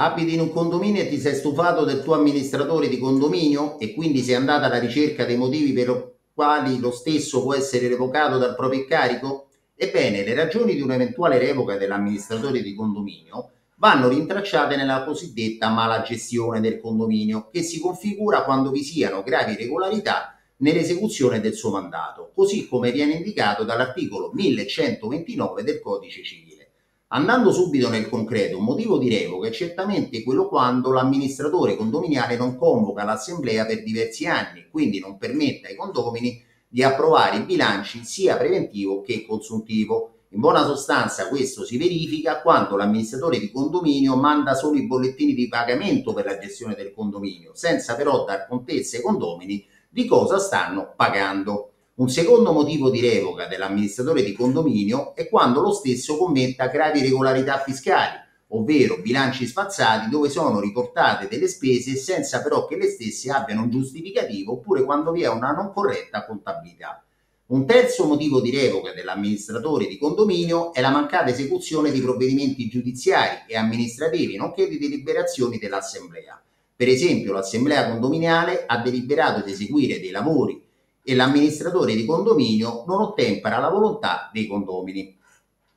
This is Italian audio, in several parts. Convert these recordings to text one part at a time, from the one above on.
Abiti in un condominio e ti sei stufato del tuo amministratore di condominio e quindi sei andata alla ricerca dei motivi per i quali lo stesso può essere revocato dal proprio incarico? Ebbene, le ragioni di un'eventuale revoca dell'amministratore di condominio vanno rintracciate nella cosiddetta mala gestione del condominio, che si configura quando vi siano gravi irregolarità nell'esecuzione del suo mandato, così come viene indicato dall'articolo 1129 del Codice Civile. Andando subito nel concreto, un motivo di revoca è certamente quello quando l'amministratore condominiale non convoca l'assemblea per diversi anni, quindi non permette ai condomini di approvare i bilanci sia preventivo che consuntivo. In buona sostanza questo si verifica quando l'amministratore di condominio manda solo i bollettini di pagamento per la gestione del condominio, senza però dar contezza ai condomini di cosa stanno pagando. Un secondo motivo di revoca dell'amministratore di condominio è quando lo stesso commetta gravi irregolarità fiscali, ovvero bilanci sfazzati dove sono riportate delle spese senza però che le stesse abbiano un giustificativo oppure quando vi è una non corretta contabilità. Un terzo motivo di revoca dell'amministratore di condominio è la mancata esecuzione di provvedimenti giudiziari e amministrativi, nonché di deliberazioni dell'Assemblea. Per esempio, l'Assemblea condominiale ha deliberato di eseguire dei lavori e l'amministratore di condominio non ottempera alla volontà dei condomini.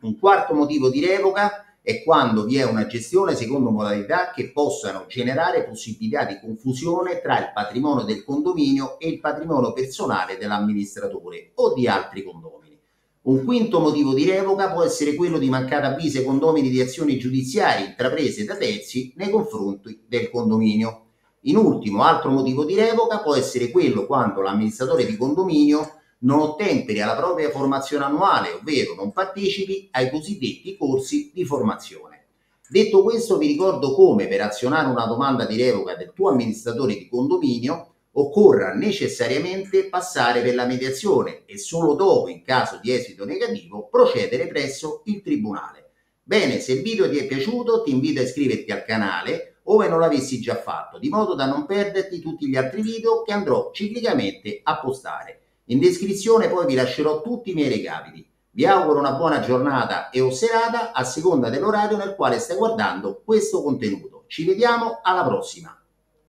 Un quarto motivo di revoca è quando vi è una gestione secondo modalità che possano generare possibilità di confusione tra il patrimonio del condominio e il patrimonio personale dell'amministratore o di altri condomini. Un quinto motivo di revoca può essere quello di mancata avviso ai condomini di azioni giudiziarie intraprese da terzi nei confronti del condominio. In ultimo, altro motivo di revoca può essere quello quando l'amministratore di condominio non ottemperi alla propria formazione annuale, ovvero non partecipi ai cosiddetti corsi di formazione. Detto questo, vi ricordo come per azionare una domanda di revoca del tuo amministratore di condominio occorra necessariamente passare per la mediazione e solo dopo, in caso di esito negativo, procedere presso il tribunale. Bene, se il video ti è piaciuto, ti invito a iscriverti al canale ove non l'avessi già fatto, di modo da non perderti tutti gli altri video che andrò ciclicamente a postare. In descrizione poi vi lascerò tutti i miei recapiti. Vi auguro una buona giornata e o serata a seconda dell'orario nel quale stai guardando questo contenuto. Ci vediamo alla prossima!